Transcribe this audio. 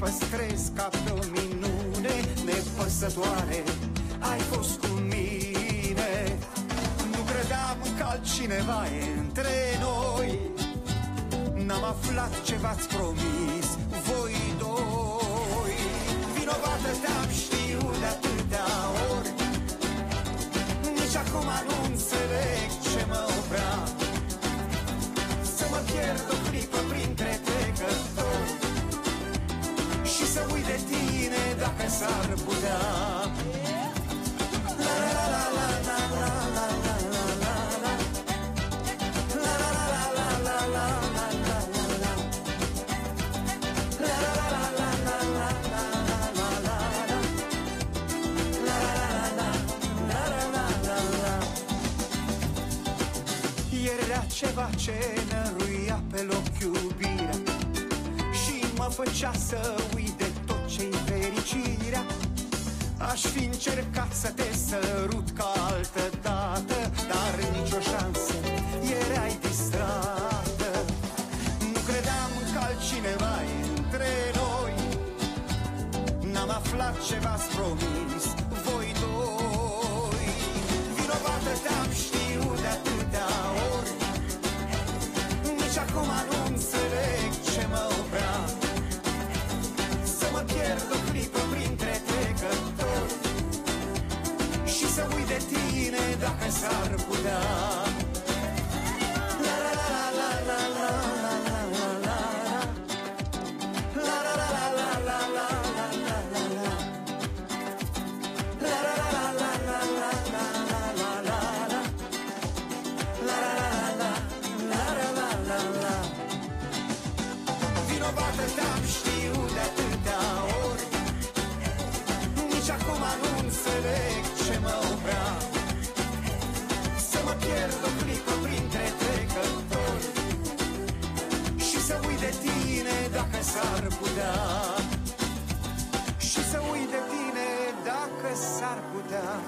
păstrez ca pe o minune nepăsătoare Ai fost cu mine. Nu credeam că altcineva e între noi. N-am aflat ce v-ați promis voi doi. Vinovată te-am știut de tine dacă s-ar putea La la la la la la la la la la la La la la la la la la la la la la La la la la la la la la la la la La la la la la la la Era ceva ce năruia pe loc iubirea Și mă făcea să uit de tot ce-i fericirea. Aș fi încercat să te sărut ca altă dată Dar nicio șansă, erai distrată Nu credeam că altcineva e între noi. N-am aflat ce v-ați promis voi doi. Vinovată te-am de tine dacă s-ar putea